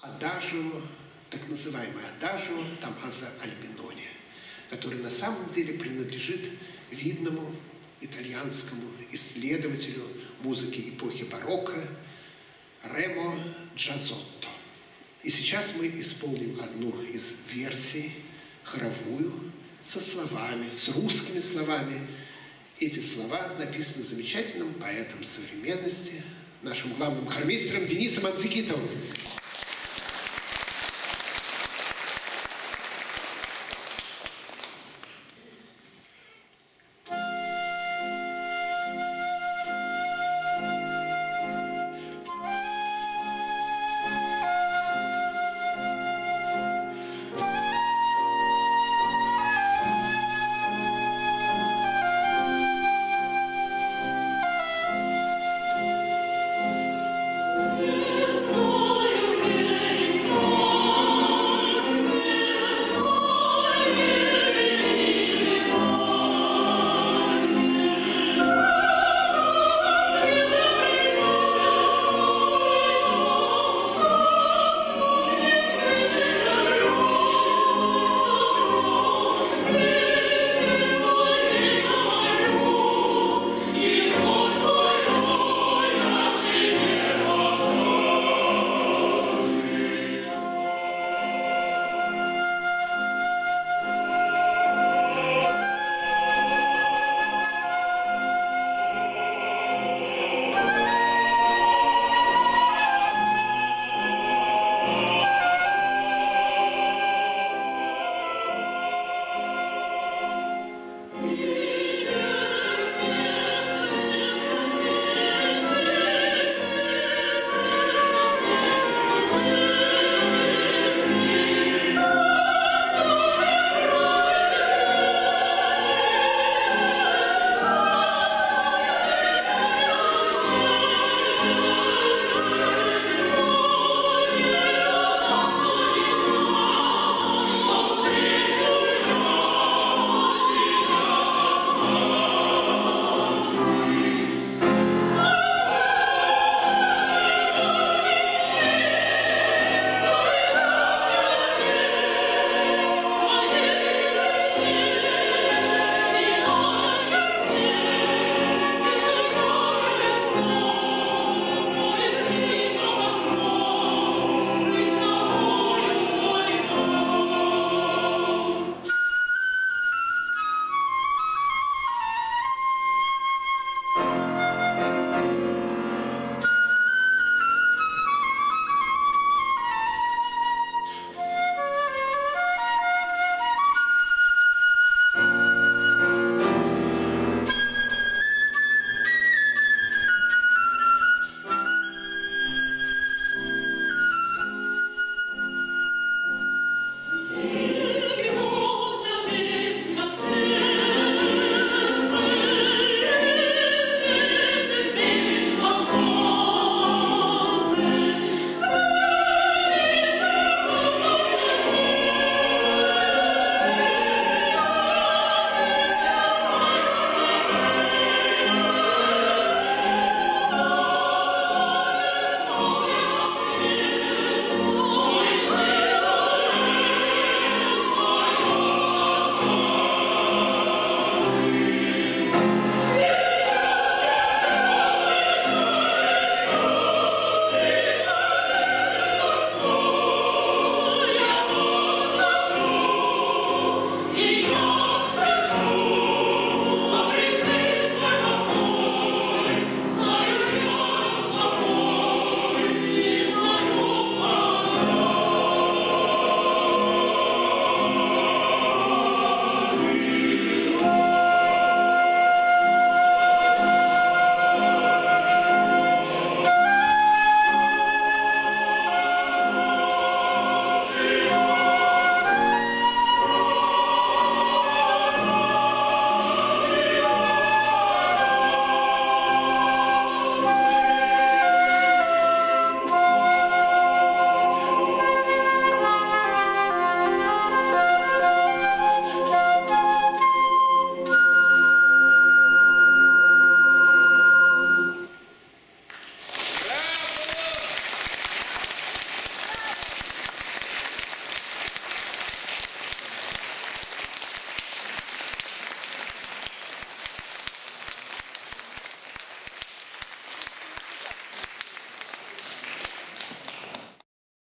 Адажио, так называемое Адажио Томазо Альбинони, который на самом деле принадлежит видному итальянскому исследователю музыки эпохи барокко Ремо Джазотто. И сейчас мы исполним одну из версий, хоровую, со словами, с русскими словами. Эти слова написаны замечательным поэтом современности, нашим главным хормистером Денисом Анзикитовым.